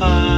uh...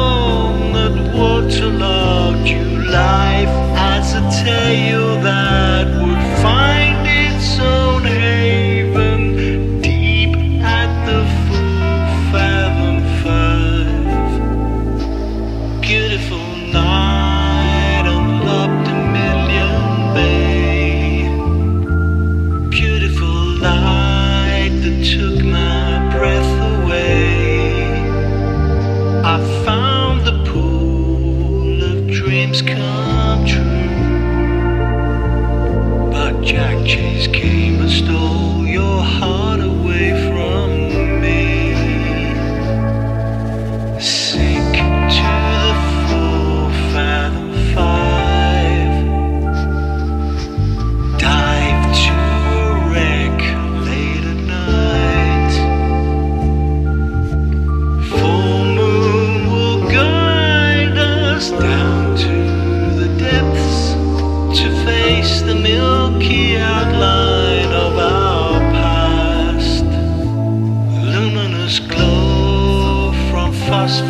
She came and stole your heart.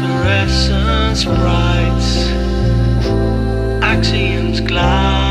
fluorescence bright, axioms glide.